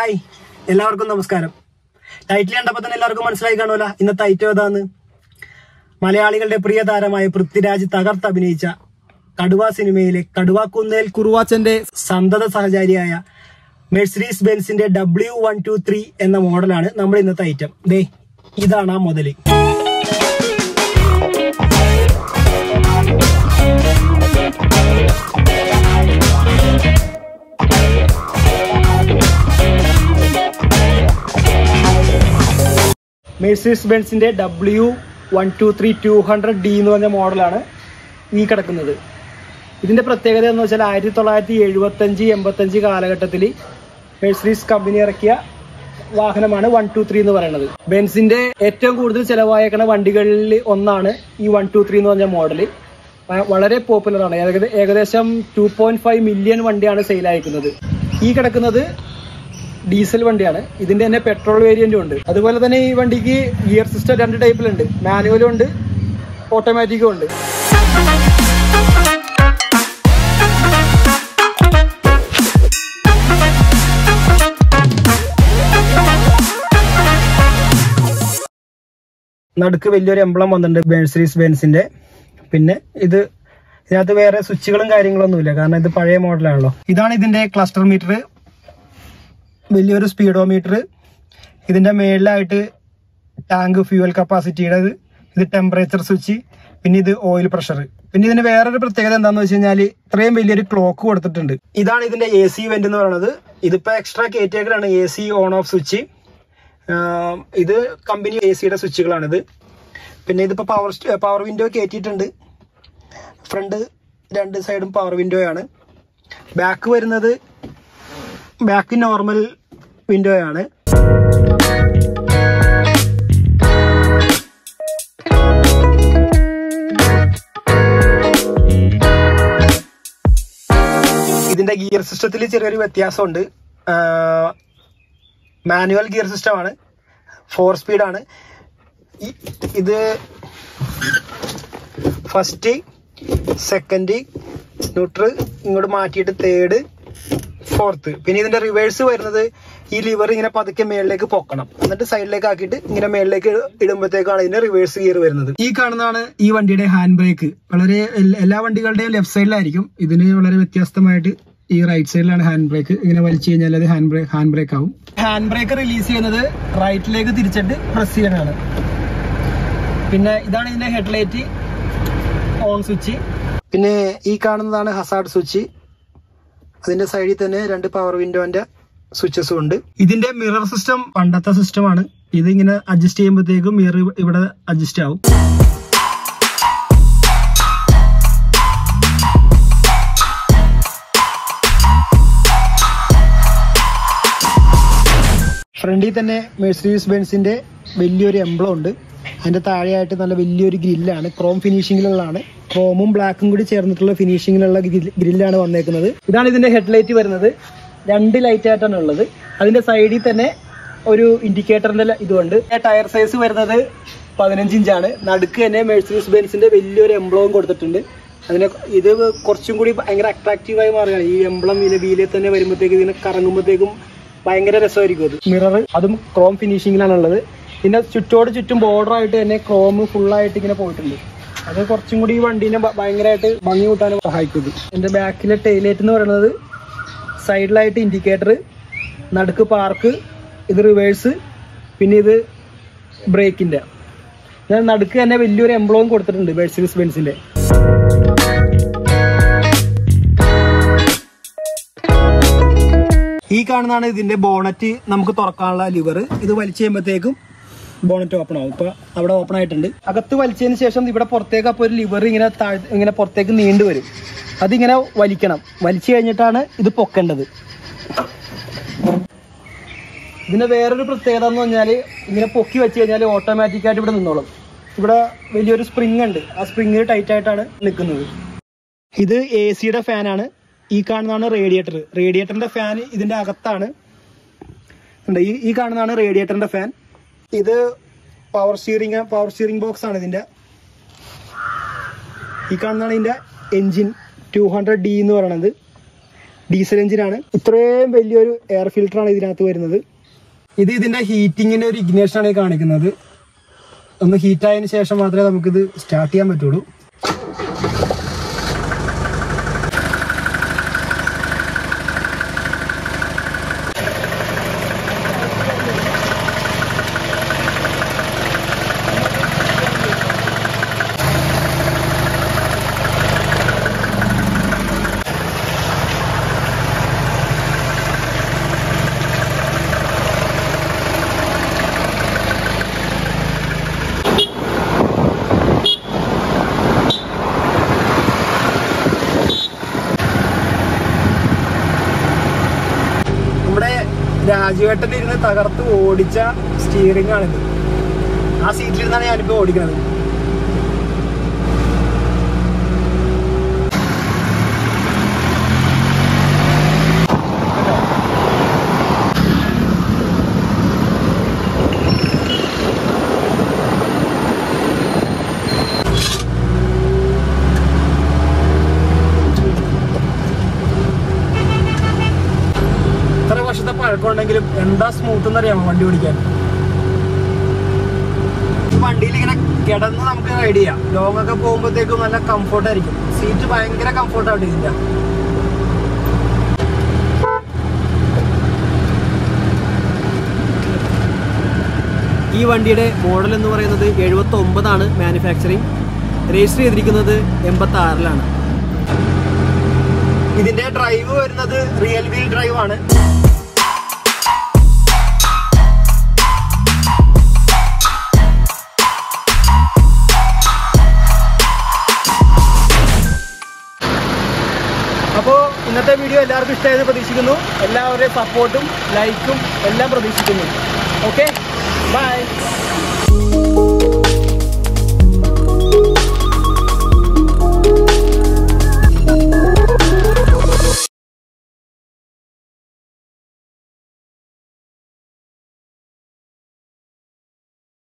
Hi എല്ലാവർക്കും നമസ്കാരം. Title കണ്ടപ്പോൾ തന്നെ എല്ലാവർക്കും മനസ്സിലായി കാണുമല്ല ഇന്നത്തെ ഐറ്റം ഏതാന്ന്? മലയാളികളുടെ പ്രിയ താരമായ പൃഥ്വിരാജ് തകർത്ത് അഭിനയിച്ച കടുവ സിനിമയിലെ കടുവ കുന്നേൽ കുറുവാച്ചന്റെ സന്തത സഹചാരിയായ മെഴ്സീസ് ബെൻസിന്റെ ഡബ്ല്യു വൺ ടു ത്രീ എന്ന മോഡലാണ് നമ്മുടെ ഇന്നത്തെ ഐറ്റം ദേ ഇതാണ് ആ മുതൽ. Mercedes ബെൻസിന്റെ W one two three two hundred D എന്ന് പറഞ്ഞ മോഡലാണ് ഈ കിടക്കുന്നത്. ഇതിന്റെ പ്രത്യേകത എന്ന് വെച്ചാൽ ആയിരത്തി തൊള്ളായിരത്തി എഴുപത്തഞ്ച് എൺപത്തഞ്ച് കാലഘട്ടത്തിൽ മെഴ്സീസ് കമ്പനി ഇറക്കിയ വാഹനമാണ് വൺ ടു ത്രീ എന്ന് പറയുന്നത്. ബെൻസിന്റെ ഏറ്റവും കൂടുതൽ ചെലവായേക്കുന്ന വണ്ടികളിൽ ഒന്നാണ് ഈ വൺ ടു ത്രീ എന്ന് പറഞ്ഞ മോഡൽ വളരെ പോപ്പുലറാണ് ഏകദേശം ടു പോയിന്റ് ഫൈവ് മില്യൺ വണ്ടിയാണ് സെയിൽ അയക്കുന്നത് ഈ കിടക്കുന്നത് ഡീസൽ വണ്ടിയാണ്. ഇതിന്റെ തന്നെ പെട്രോൾ വേരിയന്റും ഉണ്ട്. അതുപോലെ തന്നെ ഈ വണ്ടിക്ക് ഗിയർ സിസ്റ്റം രണ്ട് ടൈപ്പിലുണ്ട് മാനുവലും ഉണ്ട്. ഓട്ടോമാറ്റിക്കും ഉണ്ട്. നടുക്ക് വലിയൊരു എംബ്ലം വന്നിട്ടുണ്ട് ബേഴ്സറീസ് ബെൻസിന്റെ പിന്നെ ഇത് ഇതിനകത്ത് വേറെ സ്വിച്ചുകളും കാര്യങ്ങളൊന്നുമില്ല. കാരണം ഇത് പഴയ മോഡലാണല്ലോ ഇതാണ് ഇതിന്റെ ക്ലസ്റ്റർ മീറ്റർ വലിയൊരു സ്പീഡോമീറ്റർ ഇതിന്റെ മേളിലായിട്ട് ടാങ്ക് ഫ്യൂവൽ കപ്പാസിറ്റിയുടെ ഇത് ടെമ്പറേച്ചർ സ്വിച്ച് പിന്നെ ഇത് ഓയിൽ പ്രഷർ പിന്നെ ഇതിന് വേറൊരു പ്രത്യേകത എന്താണെന്ന് വെച്ച് കഴിഞ്ഞാൽ ഇത്രയും വലിയൊരു ക്ലോക്ക് കൊടുത്തിട്ടുണ്ട്. ഇതാണ് ഇതിന്റെ എ സി ഇവന്റ് എന്ന് പറയുന്നത്. ഇതിപ്പോൾ extra കയറ്റിയേക്കലാണ് A C on off switch ഇത് കമ്പനി എ സിയുടെ സ്വിച്ചുകളാണിത് പിന്നെ ഇതിപ്പോൾ പവർ പവർ വിൻഡോ കയറ്റിയിട്ടുണ്ട് ഫ്രണ്ട് രണ്ട് സൈഡും പവർ വിൻഡോയാണ് ബാക്ക് വരുന്നത് ബാക്ക് നോർമൽ വിൻഡോ ആണ് ഇതിന്റെ ഗിയർ സിസ്റ്റത്തിൽ ചെറിയൊരു വ്യത്യാസമുണ്ട്. മാനുവൽ ഗിയർ സിസ്റ്റം ആണ് ഫോർ സ്പീഡാണ്. ഇത് ഫസ്റ്റ് സെക്കൻഡ് ന്യൂട്രൽ ഇങ്ങോട്ട് മാറ്റിയിട്ട് തേർഡ് ഫോർത്ത്. പിന്നെ ഇതിന്റെ റിവേഴ്സ് വരുന്നത് ഈ ലിവർ ഇങ്ങനെ പതുക്കെ മേളിലേക്ക് പൊക്കണം. എന്നിട്ട് സൈഡിലേക്ക് ആക്കിയിട്ട് ഇങ്ങനെ മേളിലേക്ക് ഇടുമ്പോഴത്തേക്കാണ് ഇതിന്റെ റിവേഴ്സ് ഗിയർ വരുന്നത്. ഈ കാണുന്നതാണ് ഈ വണ്ടിയുടെ ഹാൻഡ് ബ്രേക്ക് വളരെ എല്ലാ വണ്ടികളുടെയും ലെഫ്റ്റ് സൈഡിലായിരിക്കും ഇതിന് വളരെ വ്യത്യസ്തമായിട്ട് ഈ റൈറ്റ് സൈഡിലാണ് ഹാൻഡ് ബ്രേക്ക് ഇങ്ങനെ വലിച്ചു കഴിഞ്ഞാൽ അത് ഹാൻഡ് ബ്രേക്ക് ഹാൻഡ് ബ്രേക്ക് ആവും. ഹാൻഡ് ബ്രേക്ക് റിലീസ് ചെയ്യുന്നത് റൈറ്റിലേക്ക് തിരിച്ചിട്ട് പ്രസ് ചെയ്യാനാണ് പിന്നെ ഇതാണ് ഇതിന്റെ ഹെഡ്ലൈറ്റ് ഓൺ സ്വിച്ച് പിന്നെ ഈ കാണുന്നതാണ് ഹസാർഡ് സ്വിച്ച് അതിന്റെ സൈഡിൽ തന്നെ രണ്ട് പവർ വിൻഡോന്റെ സ്വിച്ചസും ഉണ്ട്. ഇതിന്റെ മിറർ സിസ്റ്റം പണ്ടത്തെ സിസ്റ്റമാണ് ഇതിങ്ങനെ അഡ്ജസ്റ്റ് ചെയ്യുമ്പോഴത്തേക്കും മിറർ ഇവിടെ അഡ്ജസ്റ്റ് ആവും. ഫ്രണ്ടിൽ തന്നെ മെഴ്സീസ് ബെൻസിന്റെ വലിയൊരു എംബ്ലം ഉണ്ട്. അതിന്റെ താഴെയായിട്ട് നല്ല വലിയൊരു ഗ്രില്ലാണ് ക്രോം ഫിനിഷിങ്ങിലുള്ളതാണ് ക്രോമും ബ്ലാക്കും കൂടി ചേർന്നിട്ടുള്ള ഫിനിഷിങ്ങിലുള്ള ഗ്രില്ലാണ് വന്നേക്കുന്നത്. ഇതാണ് ഇതിന്റെ ഹെഡ്ലൈറ്റ് വരുന്നത്. രണ്ട് ലൈറ്റ് ആയിട്ടാണ് ഉള്ളത്. അതിന്റെ സൈഡിൽ തന്നെ ഒരു ഇൻഡിക്കേറ്ററിന്റെ ഇതുണ്ട്. ടയർ സൈസ് വരുന്നത് പതിനഞ്ച് ഇഞ്ചാണ് നടുക്ക് തന്നെ മെഴ്സിസ് ബെൻസിന്റെ വലിയൊരു എംബ്ലവും കൊടുത്തിട്ടുണ്ട്. അതിനെ ഇത് കുറച്ചും കൂടി ഭയങ്കര അട്രാക്റ്റീവായി മാറുകയാണ്. ഈ എംബ്ലം ഇതിന്റെ വീലിൽ തന്നെ വരുമ്പോഴത്തേക്ക് ഇതിനെ കറങ്ങുമ്പോഴത്തേക്കും ഭയങ്കര രസമായിരിക്കും അത്. മിറർ അതും ക്രോം ഫിനിഷിങ്ങിലാണ് ഉള്ളത്. പിന്നെ ചുറ്റോട് ചുറ്റും ബോർഡർ ആയിട്ട് തന്നെ ക്രോം ഫുള്ളായിട്ട് ഇങ്ങനെ പോയിട്ടുണ്ട്. അത് കുറച്ചും കൂടി ഈ വണ്ടീനെ ഭയങ്കരമായിട്ട് ഭംഗി കൂട്ടാനും സഹായിക്കും എന്റെ ബാക്കിലെ ടൈലൈറ്റ് എന്ന് പറയുന്നത് സൈഡിലായിട്ട് ഇൻഡിക്കേറ്റർ നടുക്ക് പാർക്ക് ഇത് റിവേഴ്സ് പിന്നെ ഇത് ബ്രേക്കിന്റെ ഞാൻ നടുക്ക് തന്നെ വലിയൊരു എംപ്ലോയും കൊടുത്തിട്ടുണ്ട് മെഴ്സീസ് ബെൻസിന്റെ ഈ കാണുന്നതാണ് ഇതിന്റെ ബോണറ്റ് നമുക്ക് തുറക്കാനുള്ള ലിവർ ഇത് വലിച്ചു കഴിയുമ്പോഴത്തേക്കും ബോണറ്റ് ഓപ്പൺ ആവും. ഇപ്പൊ അവിടെ ഓപ്പൺ ആയിട്ടുണ്ട്. അകത്ത് വലിച്ചതിന് ശേഷം ഇവിടെ പുറത്തേക്ക് അപ്പോൾ ഒരു ലിവർ ഇങ്ങനെ ഇങ്ങനെ പുറത്തേക്ക് നീണ്ടു വരും. അതിങ്ങനെ വലിക്കണം. വലിച്ചു കഴിഞ്ഞിട്ടാണ് ഇത് പൊക്കേണ്ടത്. ഇതിന്റെ വേറൊരു പ്രത്യേകത എന്ന് പറഞ്ഞാൽ ഇങ്ങനെ പൊക്കി വെച്ച് കഴിഞ്ഞാൽ ഓട്ടോമാറ്റിക് ആയിട്ട് ഇവിടെ നിന്നോളും. ഇവിടെ വലിയൊരു സ്പ്രിങ് ഉണ്ട്. ആ സ്പ്രിങ് ടൈറ്റ് ആയിട്ടാണ് നിൽക്കുന്നത് ഇത് എ സിയുടെ ഫാനാണ് ഈ കാണുന്നതാണ് റേഡിയേറ്റർ റേഡിയേറ്ററിന്റെ ഫാൻ ഇതിന്റെ അകത്താണ്. ഈ കാണുന്നതാണ് റേഡിയേറ്ററിന്റെ ഫാൻ ഇത് power steering power steering box ആണ് ഇതിന്റെ. ഈ കാണുന്നതാണ് ഇതിന്റെ എൻജിൻ ടു ഹൺഡ്രഡ് ഡി എന്ന് പറയുന്നത് ഡീസൽ എഞ്ചിനാണ് ഇത്രയും വലിയൊരു എയർ ഫിൽറ്ററാണ് ഇതിനകത്ത് വരുന്നത്. ഇത് ഇതിന്റെ ഹീറ്റിങ്ങിന്റെ ഒരു ഇഗ്നേഷൻ ആണ് കാണിക്കുന്നത്. ഒന്ന് ഹീറ്റ് ആയതിനു ശേഷം മാത്രമേ നമുക്കിത് സ്റ്റാർട്ട് ചെയ്യാൻ പറ്റുള്ളൂ നമ്മുടെ രാജുവേട്ടൻ ഇരുന്ന് തകർത്ത് ഓടിച്ച സ്റ്റിയറിംഗ് ആണിത്. ആ സീറ്റിലിരുന്നാണ് ഞാനിപ്പോൾ ഓടിക്കുന്നത് വർഷത്തെ പഴക്കമുണ്ടെങ്കിലും എന്താ സ്മൂത്ത് എന്നറിയാമോ വണ്ടി ഓടിക്കാൻ? വണ്ടിയിൽ ഇങ്ങനെ കിടന്ന് നമുക്ക് റൈഡ് ചെയ്യാം. ലോങ് ഒക്കെ പോകുമ്പോഴത്തേക്കും നല്ല കംഫർട്ടായിരിക്കും സീറ്റ് ഭയങ്കര കംഫർട്ടാണ് ഇതിന്റെ ഈ വണ്ടിയുടെ മോഡൽ എന്ന് പറയുന്നത് എഴുപത്തി ഒമ്പതാണ് മാനുഫാക്ചറിങ് രജിസ്റ്റർ ചെയ്തിരിക്കുന്നത് എൺപത്തി ആറിലാണ് ഇതിന്റെ ഡ്രൈവ് വരുന്നത് റിയൽ വീൽ ഡ്രൈവ് ആണ്. ഇന്നത്തെ വീഡിയോ എല്ലാവർക്കും ഇഷ്ടമായത് പ്രതീക്ഷിക്കുന്നു. എല്ലാവരുടെയും സപ്പോർട്ടും ലൈക്കും എല്ലാം പ്രതീക്ഷിക്കുന്നു. Okay bye